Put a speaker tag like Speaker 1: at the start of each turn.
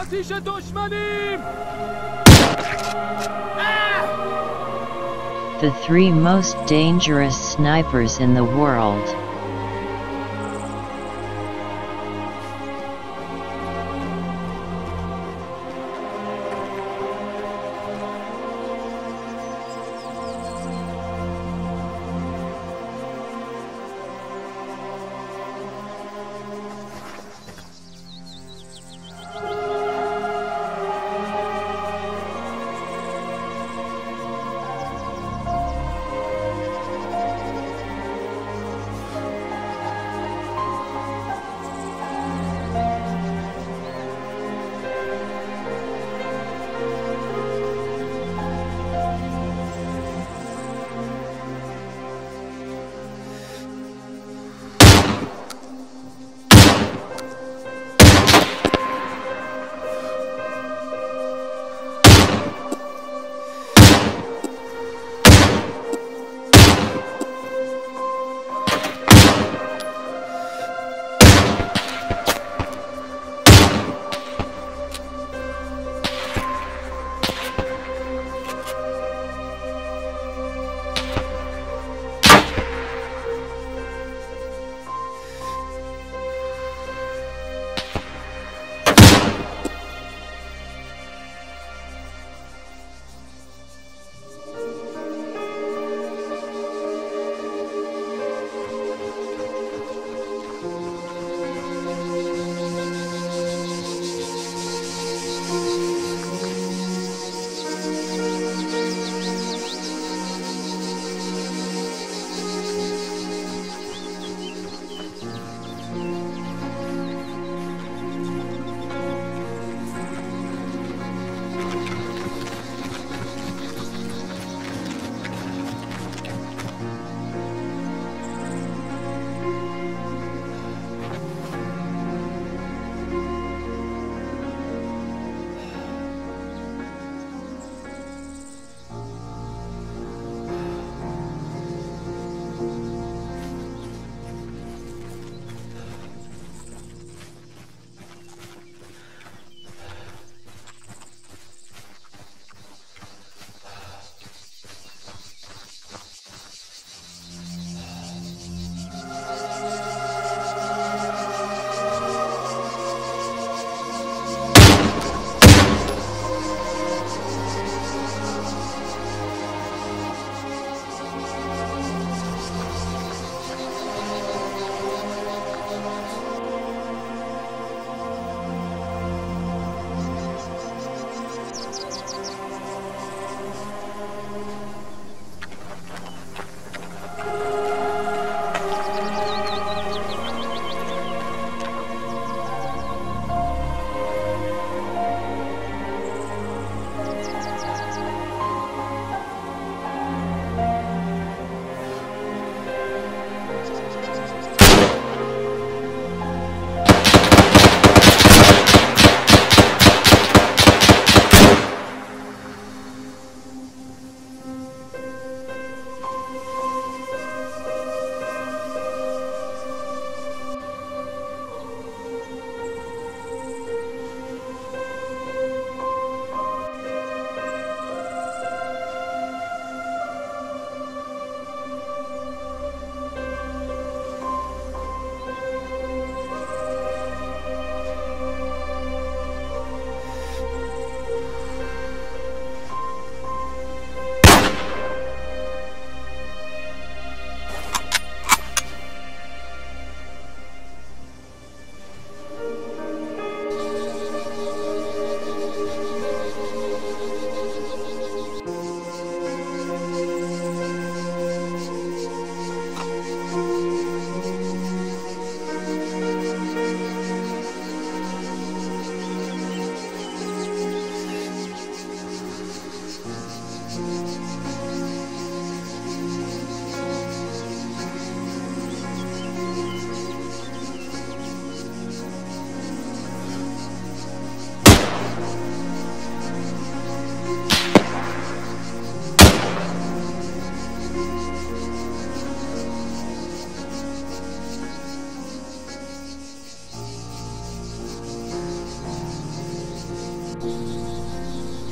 Speaker 1: آتیش دشمنیم
Speaker 2: The three most dangerous snipers in the world.